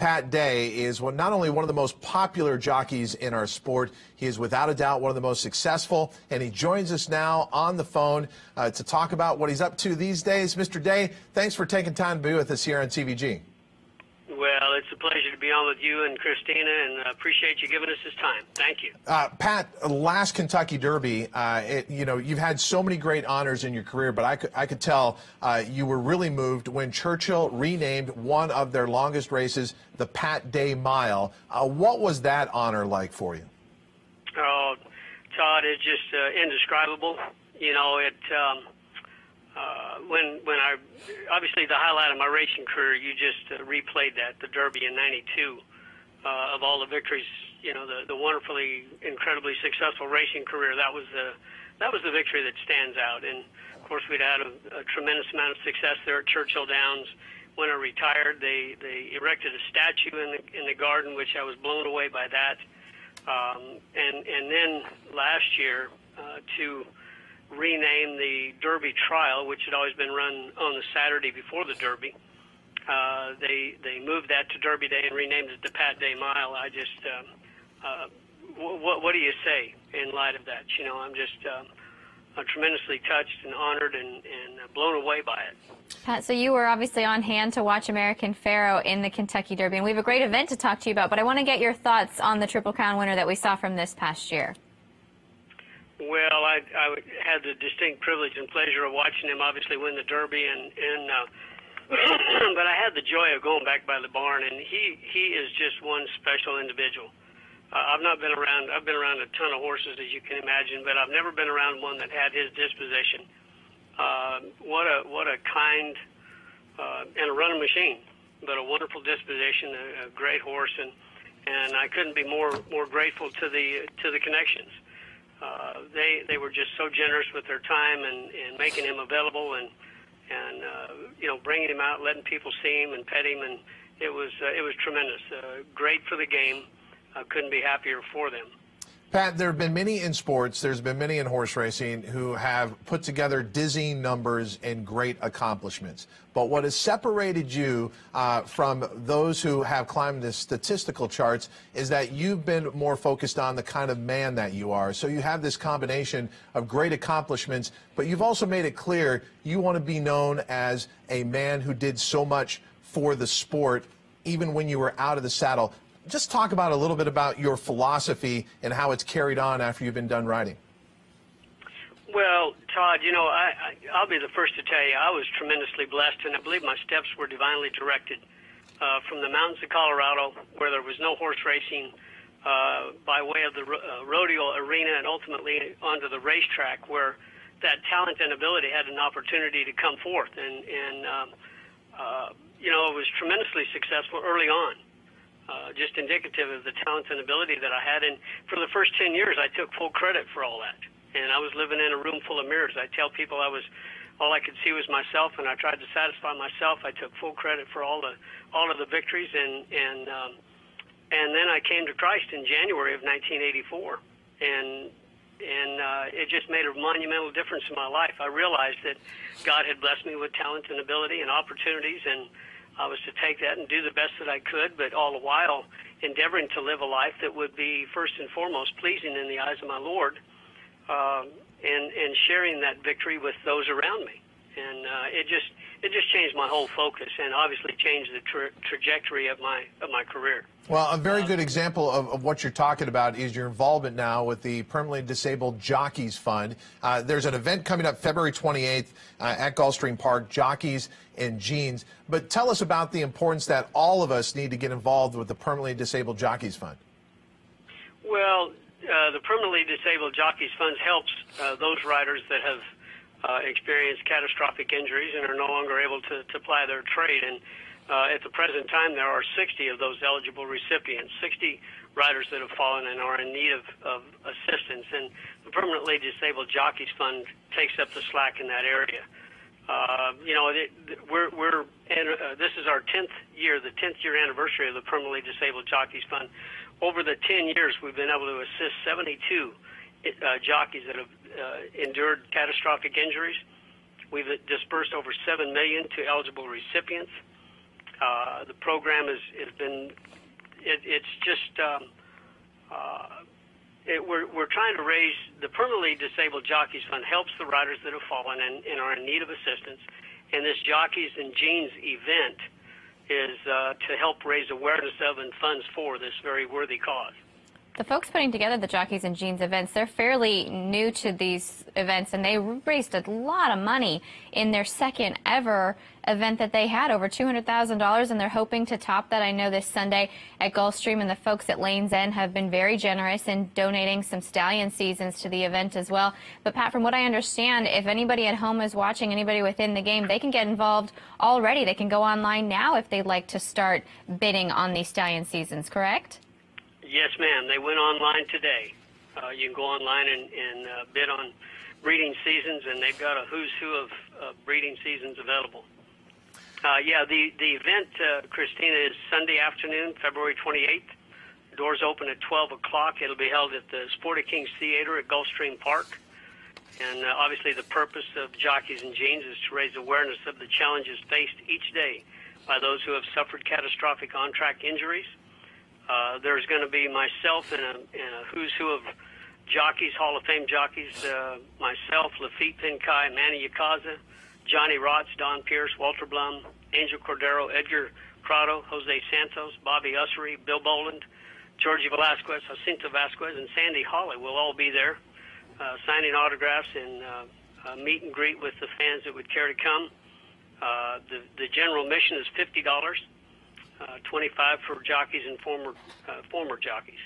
Pat Day is not only one of the most popular jockeys in our sport, he is without a doubt one of the most successful, and he joins us now on the phone uh, to talk about what he's up to these days. Mr. Day, thanks for taking time to be with us here on TVG. Well, it's a pleasure to be on with you and Christina, and I appreciate you giving us this time. Thank you. Uh, Pat, last Kentucky Derby, uh, it, you know, you've had so many great honors in your career, but I could, I could tell uh, you were really moved when Churchill renamed one of their longest races the Pat Day Mile. Uh, what was that honor like for you? Oh, Todd, it's just uh, indescribable. You know, it. Um, uh, when when I obviously the highlight of my racing career, you just uh, replayed that the Derby in '92 uh, of all the victories. You know, the the wonderfully, incredibly successful racing career. That was the that was the victory that stands out. And of course, we'd had a, a tremendous amount of success there at Churchill Downs. When I retired, they they erected a statue in the in the garden, which I was blown away by that. Um, and and then last year uh, to rename the Derby trial, which had always been run on the Saturday before the Derby. Uh, they they moved that to Derby Day and renamed it the Pat Day Mile. I just um, uh, what what do you say in light of that? You know, I'm just um, tremendously touched and honored and, and blown away by it. Pat, so you were obviously on hand to watch American Pharoah in the Kentucky Derby, and we have a great event to talk to you about. But I want to get your thoughts on the Triple Crown winner that we saw from this past year. Well, I, I had the distinct privilege and pleasure of watching him obviously win the Derby, and and uh, but I had the joy of going back by the barn, and he he is just one special individual. Uh, I've not been around. I've been around a ton of horses, as you can imagine, but I've never been around one that had his disposition. Uh, what a what a kind uh, and a running machine, but a wonderful disposition, a, a great horse, and and I couldn't be more more grateful to the to the connections uh, they they were just so generous with their time and, and making him available and and uh, you know bringing him out, letting people see him and pet him, and it was uh, it was tremendous. Uh, great for the game. I couldn't be happier for them. Pat, there have been many in sports, there's been many in horse racing who have put together dizzying numbers and great accomplishments. But what has separated you uh, from those who have climbed the statistical charts is that you've been more focused on the kind of man that you are. So you have this combination of great accomplishments, but you've also made it clear you want to be known as a man who did so much for the sport even when you were out of the saddle just talk about a little bit about your philosophy and how it's carried on after you've been done writing. Well, Todd, you know, I, I, I'll be the first to tell you I was tremendously blessed, and I believe my steps were divinely directed uh, from the mountains of Colorado, where there was no horse racing, uh, by way of the uh, rodeo arena, and ultimately onto the racetrack, where that talent and ability had an opportunity to come forth. And, and um, uh, you know, it was tremendously successful early on uh, just indicative of the talent and ability that I had. And for the first 10 years, I took full credit for all that. And I was living in a room full of mirrors. I tell people I was, all I could see was myself, and I tried to satisfy myself. I took full credit for all the, all of the victories, and and um, and then I came to Christ in January of 1984, and and uh, it just made a monumental difference in my life. I realized that God had blessed me with talent and ability and opportunities, and I was to take that and do the best that I could, but all the while endeavoring to live a life that would be first and foremost pleasing in the eyes of my Lord, uh, and and sharing that victory with those around me. And uh, it just it just changed my whole focus and obviously changed the tra trajectory of my of my career. Well, a very good example of, of, what you're talking about is your involvement now with the Permanently Disabled Jockeys Fund. Uh, there's an event coming up February 28th uh, at Gulfstream Park, Jockeys and Jeans. But tell us about the importance that all of us need to get involved with the Permanently Disabled Jockeys Fund. Well, uh, the Permanently Disabled Jockeys Fund helps uh, those riders that have uh, experienced catastrophic injuries and are no longer able to, to ply their trade. And uh, at the present time, there are 60 of those eligible recipients, 60 riders that have fallen and are in need of, of assistance. And the Permanently Disabled Jockeys Fund takes up the slack in that area. Uh, you know, it, we're, we're and, uh, this is our 10th year, the 10th year anniversary of the Permanently Disabled Jockeys Fund. Over the 10 years, we've been able to assist 72 uh, jockeys that have uh, endured catastrophic injuries. We've dispersed over seven million to eligible recipients. Uh, the program has, has been, it, it's just, um, uh, it, we're, we're trying to raise the permanently disabled jockeys fund helps the riders that have fallen and, and are in need of assistance. And this jockeys and jeans event is uh, to help raise awareness of and funds for this very worthy cause. The folks putting together the Jockeys and Jeans events, they're fairly new to these events, and they raised a lot of money in their second ever event that they had, over $200,000, and they're hoping to top that. I know this Sunday at Gulfstream, and the folks at Lane's End have been very generous in donating some stallion seasons to the event as well. But Pat, from what I understand, if anybody at home is watching, anybody within the game, they can get involved already. They can go online now if they'd like to start bidding on these stallion seasons, correct? Yes, ma'am. They went online today. Uh, you can go online and, and uh, bid on breeding seasons, and they've got a who's who of uh, breeding seasons available. Uh, yeah, the the event, uh, Christina, is Sunday afternoon, February 28th. Doors open at 12 o'clock. It'll be held at the Sport of Kings Theater at Gulfstream Park. And uh, obviously, the purpose of Jockeys and Jeans is to raise awareness of the challenges faced each day by those who have suffered catastrophic on-track injuries uh, there's going to be myself and a, and a who's who of jockeys, Hall of Fame jockeys, uh, myself, Laffit Pincay, Manny Ycaza, Johnny Rotz, Don Pierce, Walter Blum, Angel Cordero, Edgar Prado, Jose Santos, Bobby Ussery, Bill Boland, Georgie Velasquez, Jacinto Vasquez, and Sandy Hawley will all be there uh, signing autographs and uh, meet and greet with the fans that would care to come. Uh, the, the general mission is $50 uh, 25 for jockeys and former uh, former jockeys.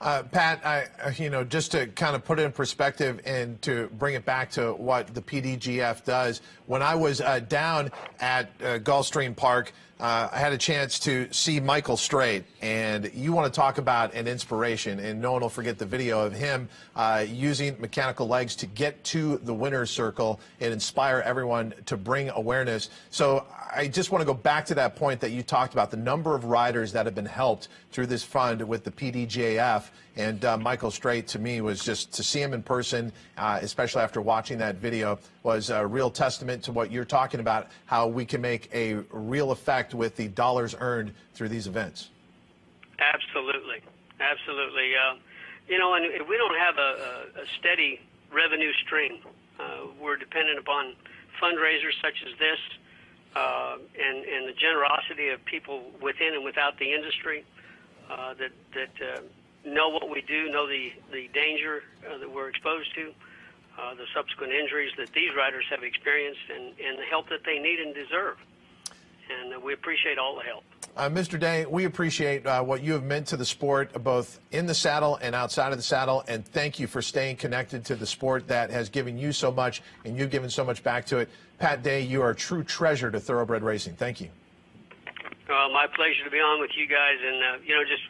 Uh, Pat, I, uh, you know, just to kind of put it in perspective and to bring it back to what the PDJF does, when I was uh, down at uh, Gulfstream Park, uh, I had a chance to see Michael Straight, and you want to talk about an inspiration, and no one will forget the video of him uh, using mechanical legs to get to the winner's circle and inspire everyone to bring awareness. So I just want to go back to that point that you talked about, the number of riders that have been helped through this fund with the PDJF. And uh, Michael Straight, to me, was just to see him in person, uh, especially after watching that video, was a real testament to what you're talking about, how we can make a real effect with the dollars earned through these events. Absolutely. Absolutely. Uh, you know, and if we don't have a, a steady revenue stream, uh, we're dependent upon fundraisers such as this uh, and, and the generosity of people within and without the industry uh, that, that know what we do, know the, the danger uh, that we're exposed to, uh, the subsequent injuries that these riders have experienced, and, and the help that they need and deserve. And uh, we appreciate all the help. Uh, Mr. Day, we appreciate uh, what you have meant to the sport, both in the saddle and outside of the saddle, and thank you for staying connected to the sport that has given you so much, and you've given so much back to it. Pat Day, you are a true treasure to thoroughbred racing. Thank you. Uh, my pleasure to be on with you guys, and uh, you know, just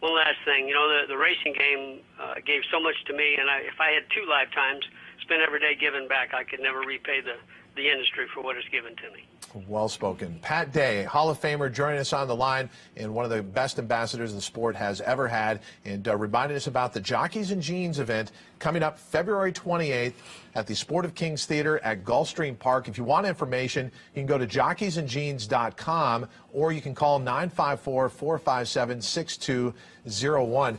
one last thing. You know, the the racing game uh, gave so much to me, and I, if I had two lifetimes spent every day giving back, I could never repay the the industry for what it's given to me. Well spoken. Pat Day, Hall of Famer, joining us on the line and one of the best ambassadors the sport has ever had, and uh, reminding us about the Jockeys and Jeans event coming up February 28th at the Sport of Kings Theater at Gulfstream Park. If you want information, you can go to jockeysandjeans.com or you can call 954 457 6201.